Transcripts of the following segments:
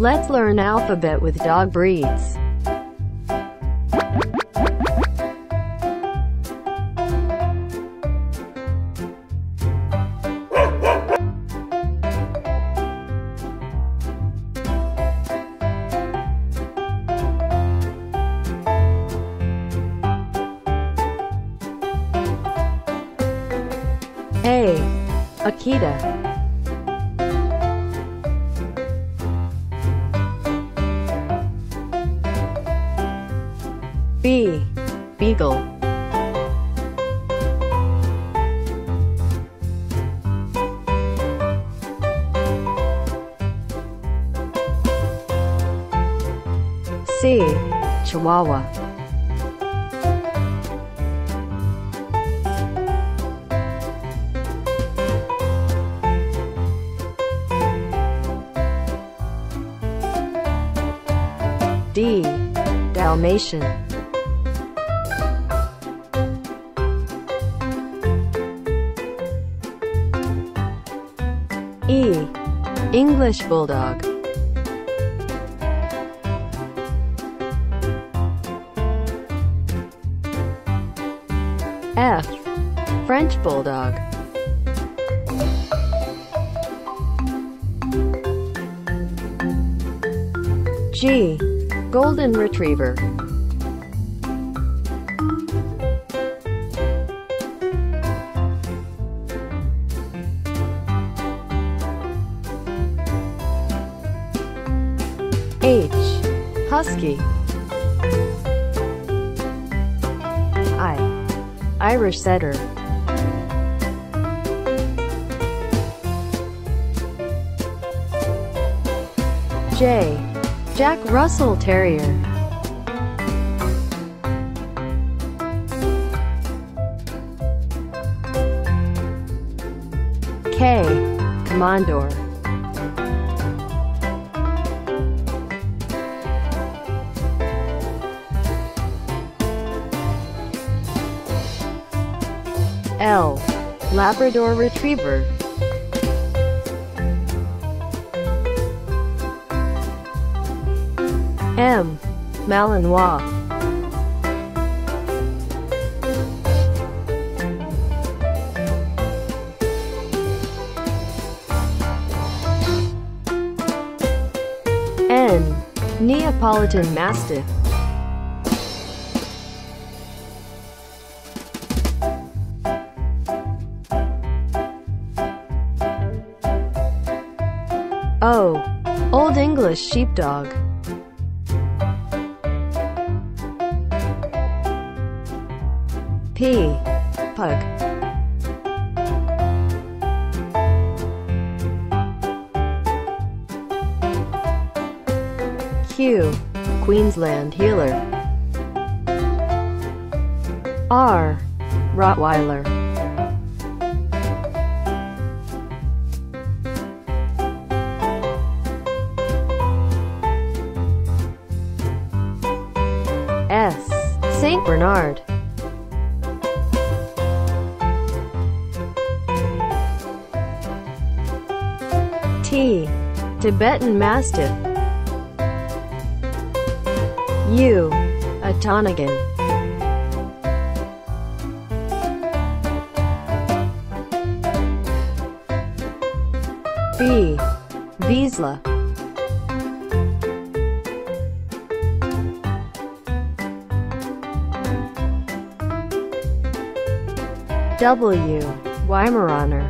Let's learn alphabet with dog breeds. A. Akita B. Beagle C. Chihuahua D. Dalmatian E. English Bulldog F. French Bulldog G. Golden Retriever H. Husky I. Irish Setter J. Jack Russell Terrier K. Komondor L. Labrador Retriever M. Malinois N. Neapolitan Mastiff O. Old English Sheepdog P. Pug Q. Queensland Heeler R. Rottweiler Saint Bernard T. Tibetan Mastiff U. Utonagan B. Vizsla W. Weimaraner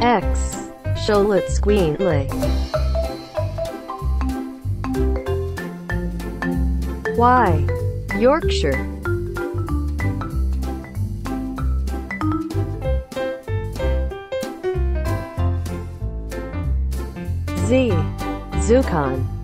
X. Xoloitzcuintli Y. Yorkshire Z. Zuchon